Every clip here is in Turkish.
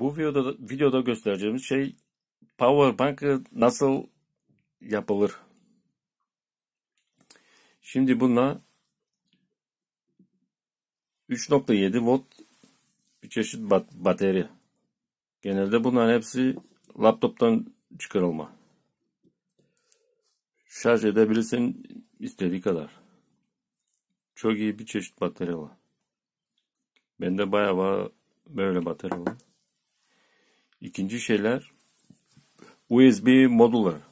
Bu videoda, videoda göstereceğimiz şey power bank nasıl yapılır. Şimdi bununla 3.7 volt bir çeşit bat batarya. Genelde bunların hepsi laptoptan çıkarılma. Şarj edebilirsin istediği kadar. Çok iyi bir çeşit batarya var. Bende bayağı böyle batarya var. İkinci şeyler USB modülleri.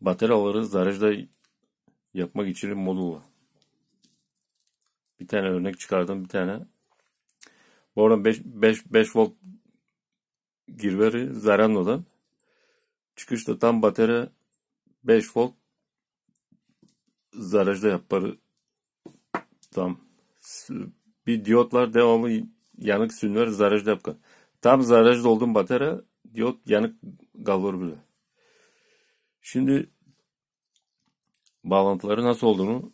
Bataryaları zarajda yapmak için modül var. Bir tane örnek çıkardım bir tane. Bu arada 5, 5, 5 volt girveri Zarano'dan. Çıkışta tam batarya 5 volt zarajda yaparı tam bir diyotlar devamlı yanık sünver zarajda yapka. Tam zarajda olduğum batarya diyot yanık galvar bile. Şimdi bağlantıları nasıl olduğunu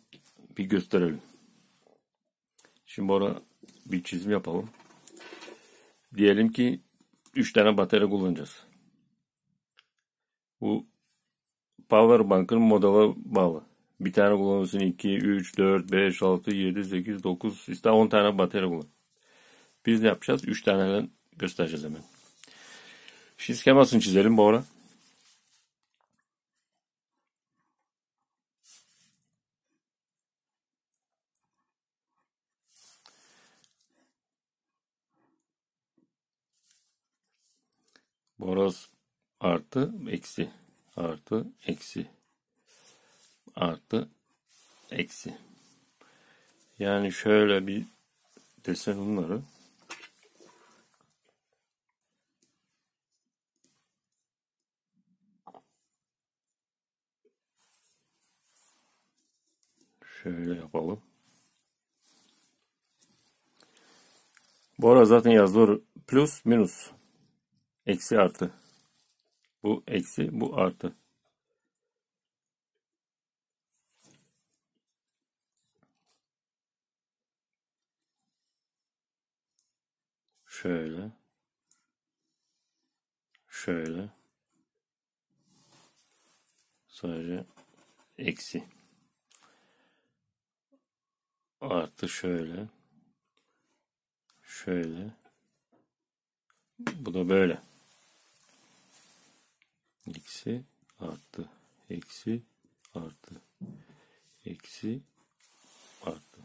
bir gösterelim. Şimdi orada bir çizim yapalım. Diyelim ki 3 tane batarya kullanacağız. Bu power bank'ın modela bağlı. Bir tane kullanırsın 2, 3, 4, 5, 6, 7, 8, 9 ister 10 tane batarya kullan. Biz ne yapacağız? 3 tane göstereceğiz hemen. Şimdi schemasını çizelim bu ara. Boraz artı eksi artı eksi artı eksi. Yani şöyle bir desen bunları. Şöyle yapalım. Bu arada zaten yazıyor plus minus. Eksi artı. Bu eksi bu artı. Şöyle. Şöyle. Sadece eksi. Artı şöyle. Şöyle. Bu da böyle. Eksi artı. Eksi artı. Eksi artı.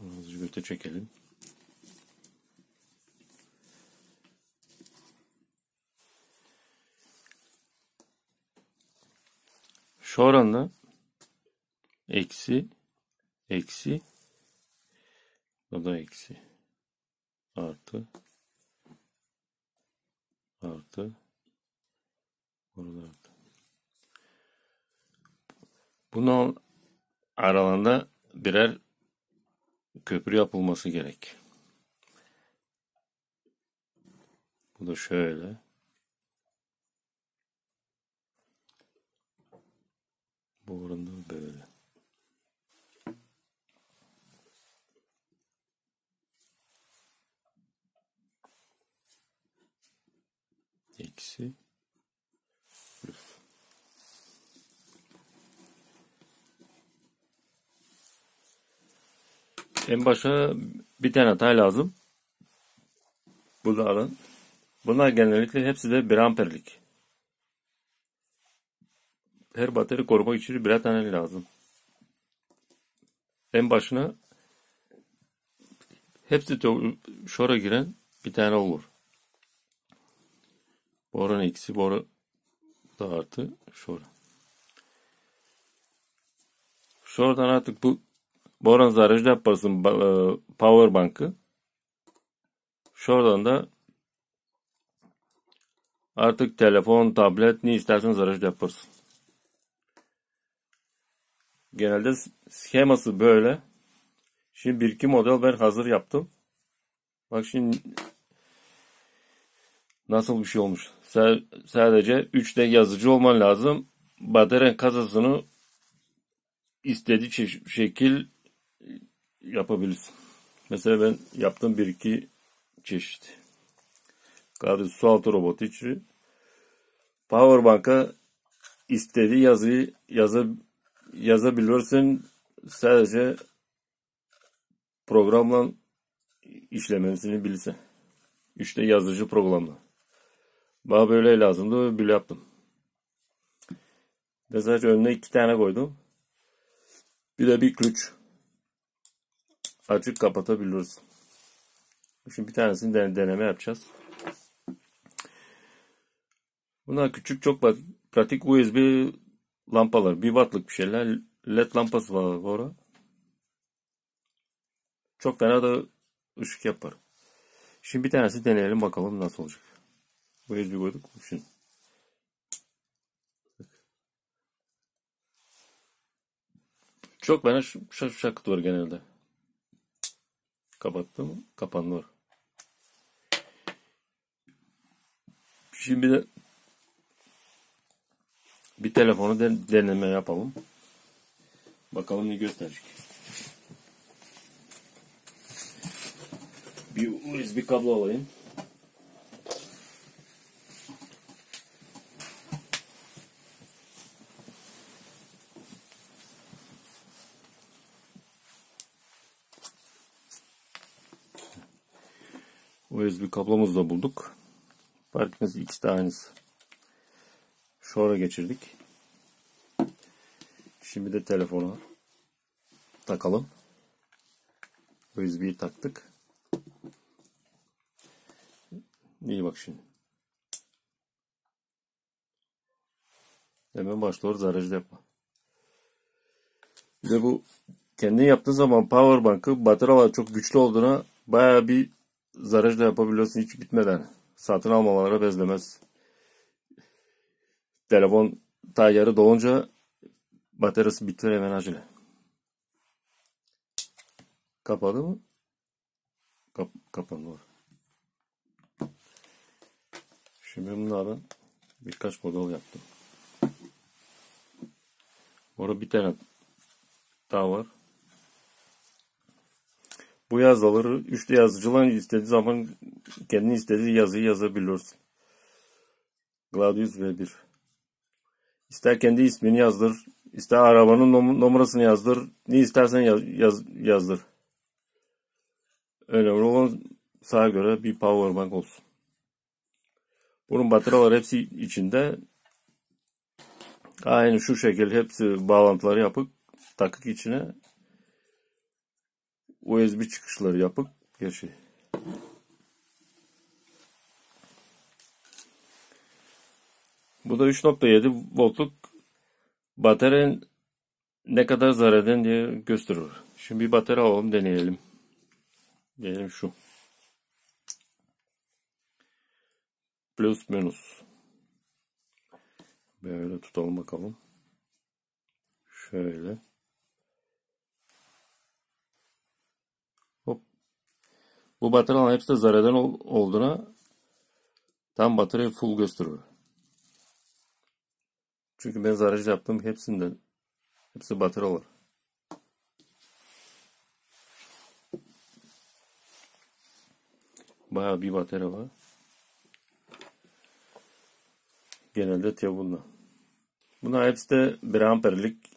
Azıcık göte çekelim. Şu oranda eksi eksi o da eksi artı artı burada artı. Bunun aralarında birer köprü yapılması gerek. Bu da şöyle. Bu böyle. Eksi plus. En başa bir tane hata lazım. Bunların. Bunlar genellikle hepsi de 1 amperlik. Her batarya korumak için birer tane lazım. En başına hepsi şora giren bir tane olur. Boran eksi, boru da artı, şora. Şuradan artık bu boran zarajda yaparsın e, power bank'ı. Şuradan da artık telefon, tablet ne istersen zarajda yaparsın. Genelde scheması böyle. Şimdi bir iki model ben hazır yaptım. Bak şimdi nasıl bir şey olmuş. Sadece 3D yazıcı olman lazım. Batarya kasasını istediği şekil yapabilirsin. Mesela ben yaptığım bir iki çeşit. Kadri su altı robotu için Powerbank'a istediği yazıyı yazı, yazabilirsin. Sadece programla işlemesini bilse. İşte yazıcı programla. Bana böyle lazımdı. Böyle yaptım. Ve sadece önüne iki tane koydum. Bir de bir güç. Açık kapatabiliriz. Şimdi bir tanesini deneme yapacağız. Bunlar küçük çok pratik USB lampalar. Bir wattlık bir şeyler. LED lampası var orada. Çok fena da ışık yapar. Şimdi bir tanesi deneyelim bakalım nasıl olacak. USB koyduk. Şimdi. Çok fena şak var genelde. Kapattım. Kapandı Şimdi de bir telefonu deneme yapalım. Bakalım ne gösterecek. Bir USB kablo alayım. USB kablomuzu da bulduk. Fark etmez ikisi de aynısı. Şora geçirdik. Şimdi de telefona takalım. USB'yi taktık. İyi bak şimdi. Hemen başlıyoruz aracı yapma. Bir bu kendin yaptığın zaman power bank'ı bataryalar çok güçlü olduğuna baya bir zaraj da yapabiliyorsun hiç bitmeden. Satın almalara bezlemez. Telefon ta yarı dolunca bataryası biter hemen acele. Kapadı mı? Kap kapandı var. Şimdi bunlardan birkaç model yaptım. Orada bir tane daha var. Bu yazıları üçlü yazıcılar istediği zaman kendi istediği yazıyı yazabilirsin. Gladius V1 İster kendi ismini yazdır, ister arabanın numarasını yazdır, ne istersen yaz, yaz, yazdır. Önemli olan sağa göre bir powerbank olsun. Bunun bataryalar hepsi içinde. Aynı şu şekilde hepsi bağlantıları yapıp takık içine USB çıkışları yapıp geçi. Bu da 3.7 voltluk bataryanın ne kadar zarar eden diye gösterir. Şimdi bir batarya alalım deneyelim. Diyelim şu. Plus minus. Böyle tutalım bakalım. Şöyle. Hop. Bu bataryanın hepsi de zarardan olduğuna tam batarya full gösteriyor. Çünkü ben zararcı yaptım hepsinden. Hepsi batarya olur. Bayağı bir batarya var. Genelde tiyo bunda. Bunlar hepsi de 1 amperlik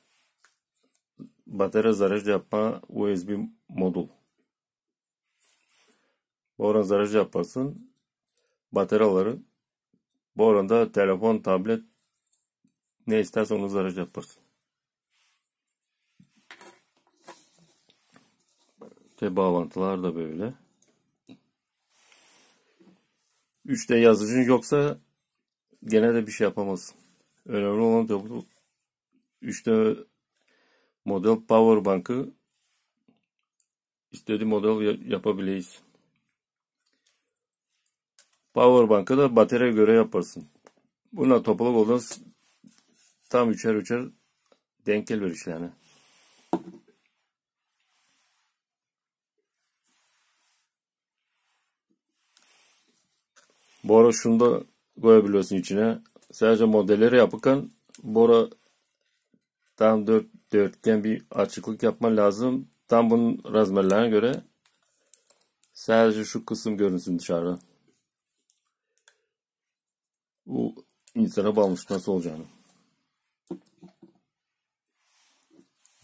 batarya zararcı yapma USB modul. Bu oran zararcı yaparsın. Bataryaları bu oranda telefon, tablet ne isterse onu zararcı yaparsın. Ve bağlantılar da böyle. 3D yazıcın yoksa gene de bir şey yapamazsın. Önemli olan da bu 3D model power bank'ı istediği model yapabileyiz. Power bank'ı da batarya göre yaparsın. Buna toplam olan tam üçer üçer denk gelir yani. Bora şunu da koyabiliyorsun içine. Sadece modelleri yapırken bora tam dört, dörtgen bir açıklık yapman lazım. tam bunun razmerlerine göre sadece şu kısım görünsün dışarıda. Bu insana bağlamış nasıl olacağını.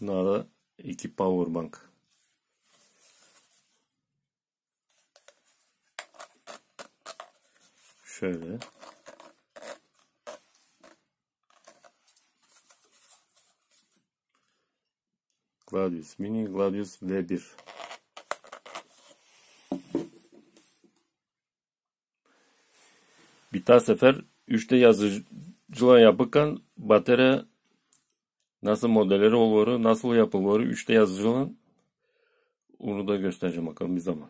Bunlar da iki power bank. Şöyle. Gladius Mini, Gladius V1. Bir daha sefer 3'te yazıcıla yapırken batarya nasıl modelleri olur, nasıl yapılır 3'te yazıcıla onu da göstereceğim bakalım bir zaman.